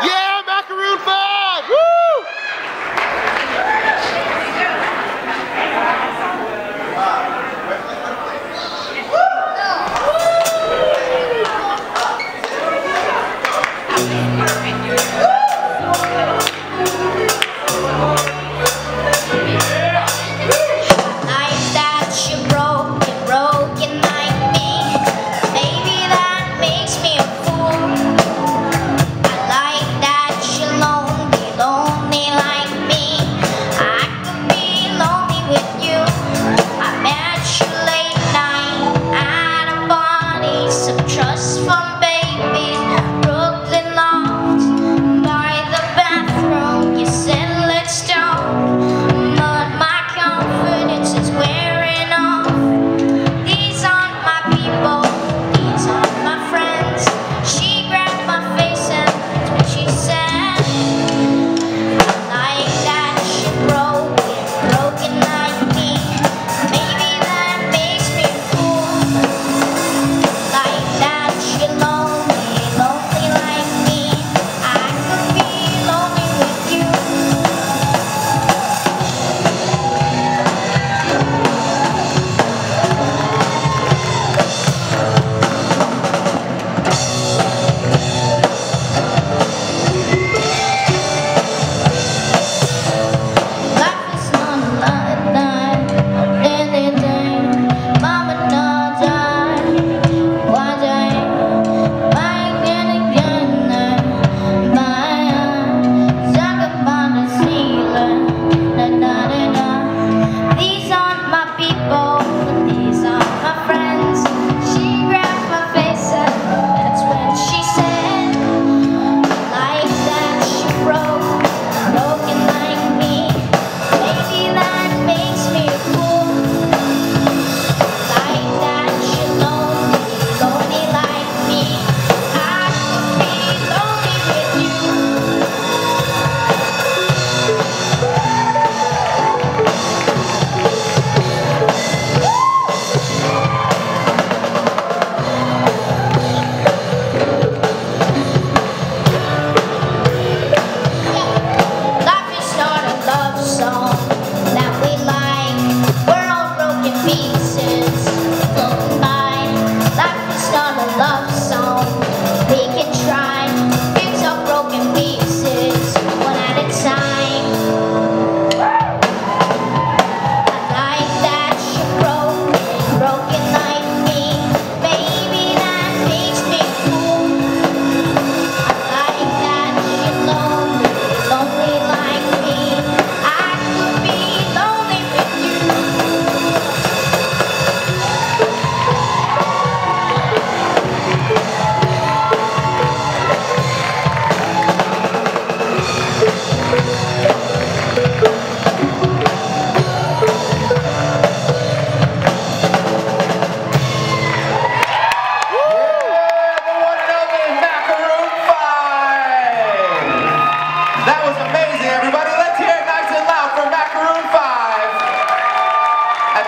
Yeah, Macaroon 5! Woo! Perfect. trust from babies.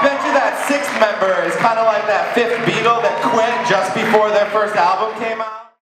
bet you that sixth member is kind of like that fifth Beatle that quit just before their first album came out.